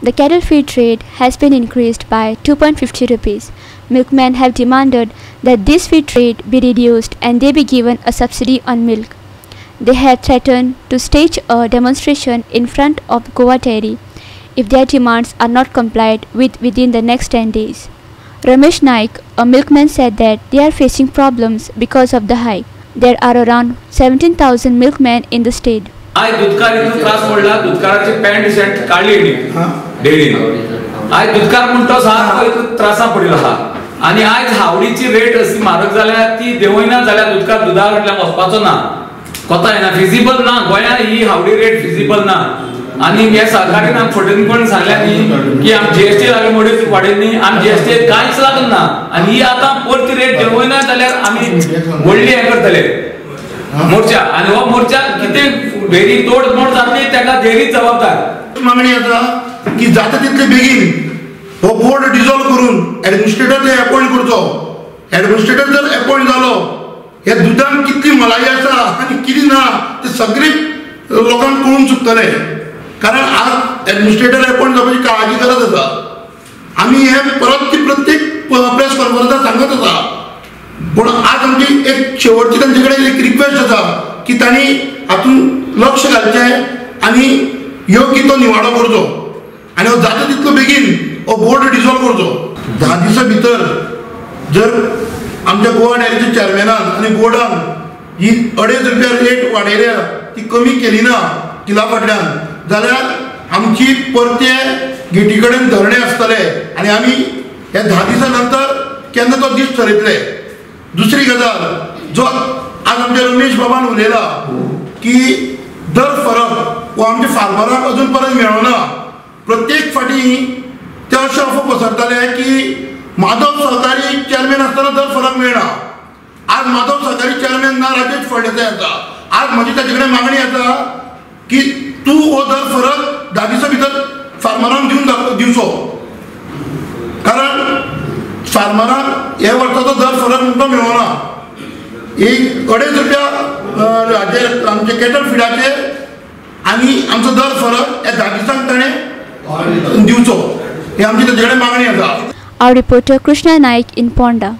The cattle feed rate has been increased by 2.50 rupees. Milkmen have demanded that this feed rate be reduced and they be given a subsidy on milk. They have threatened to stage a demonstration in front of Goa Dairy if their demands are not complied with within the next 10 days. Ramesh Naik, a milkman, said that they are facing problems because of the hike. There are around 17,000 milkmen in the state. आय दुधकार इतून त्रास पडला दुधकाराची pant shirt काढली न्ही डेअरीन. I दुधकार म्हणतो इतून त्रासा पडिल्लो आहा आनी आयज हावडीची रेट अशी म्हारग जाल्या ती देंवयना जाल्यार दुधकार दुधा कडल्यान वचपाचो ना. कोता येना फिजिबल ना गोंयांत ही हावडी रेट फिजिबल ना. आनी हे सरकारीन आमकां फटून पण सांगल्या न्ही की आमी जीएसटी लागीं मोडी वाडयल्ली आमी जीएसटी कांयच लागना आनी ही आतां परती रेट देंवयना जाल्यार आमी व्हडली हें करतले मोर्चा. आणि हो मोर्चा किती भेरी तोड मोड जातली त्याला देरी जबाबदार. मागणी आसा की जाता तितले बेगीन हो बोर्ड डिझॉल्व करून ऍडमिनिस्ट्रेटर ते अपॉइंट करचो ऍडमिनिस्ट्रेटर जर अपॉइंट जालो हे दुधान कितली मलाई आसा आनी कितें ना ते सगळे लोकांक कळून चुकतले कारण आज ऍडमिनिस्ट्रेटर अपॉइंट जावपाची काळाची गरज आसा आमी हे परत ती प्रत्येक प्रेस कॉन्फरन्सात सांगत आसा पूण आज आमची एक शेवटची तांचे कडेन एक रिक्वेस्ट आसा की तांणी हातूंत लक्ष घालचें आनी योग्य तो निवाडो करचो आनी हो जाता तितलो बेगीन हो बोर्ड डिझॉल्व करचो धा दिसां भितर जर आमच्या गोवा डायरीच्या चॅरमॅनान आनी बोर्डान ही अडेज रुपया रेट वाडयल्या ती कमी केली ना किला फाटल्यान जाल्यार आमची परते गेटी कडेन धरणे आसतले आनी आमी हे धा दिसां नंतर केन्ना तो दीस ठरयतले दुसरी गजाल जो आज आमच्या रमेश बाबान उलयला की दर फरक हो आमच्या फार्मराक अजून पर्यंत मेळना प्रत्येक फाटी ते अशे अफो पसरताले की माधव सहकारी चेअरमॅन असताना दर फरक मेळना आज माधव सहकारी चेअरमॅन ना राजेश फळदेसाय आसा आज म्हजी ताजे कडेन मागणी आसा की तूं हो दर फरक धा दिसा भितर फार्मरांक दिवन दिवचो कारण फार्मराक हे वर्साचो दर फरक म्हणटा मेळना एक अडेज रुपया हाचे आमचे कॅटल फिडाचे आनी आमचो दर फरक हे धा दिसांक ताणें दिवचो. ही आमची तेजे कडेन मागणी आसा Our reporter Krishna Nayak in Ponda